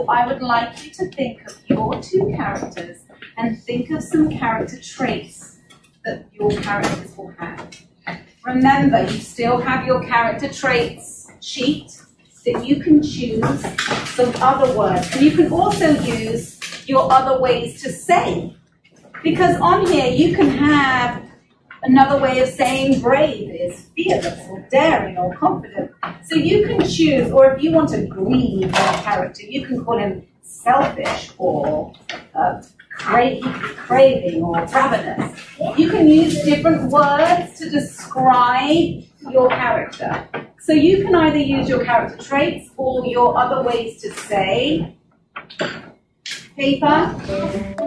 would like you to think of your two characters and think of some character traits that your characters will have. Remember, you still have your character traits sheet that you can choose some other words. And you can also use your other ways to say. Because on here you can have another way of saying brave is fearless or daring or confident. So you can choose, or if you want to grieve a character, you can call him selfish or uh, cra- craving or ravenous. You can use different words to describe your character. So you can either use your character traits or your other ways to say. Paper.